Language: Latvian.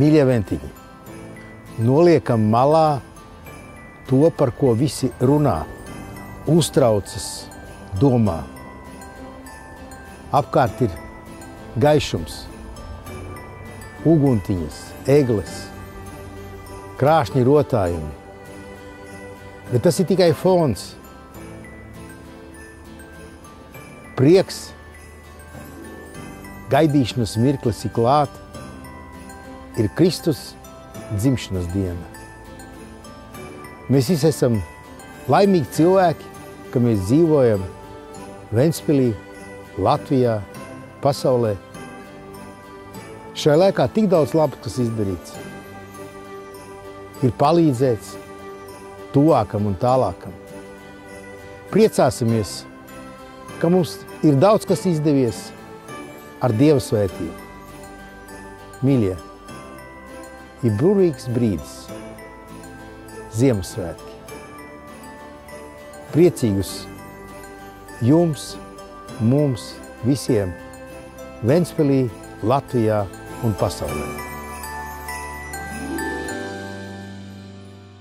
Mīļie ventiņi, noliekam malā to, par ko visi runā, uztraucas, domā. Apkārt ir gaišums, uguntiņas, eglis, krāšņi rotājumi. Bet tas ir tikai fons. Prieks, gaidīšanas mirklis ir klāts ir Kristus dzimšanas diena. Mēs visi esam laimīgi cilvēki, ka mēs dzīvojam Ventspīlī, Latvijā, pasaulē. Šajā laikā tik daudz labu, kas izdarīts. Ir palīdzēts tuvākam un tālākam. Priecāsimies, ka mums ir daudz kas izdevies ar Dieva svētību. Mīļie! ir burvīgs brīdis, Ziemassvētki. Priecīgus jums, mums, visiem Ventspēlī, Latvijā un pasaulē!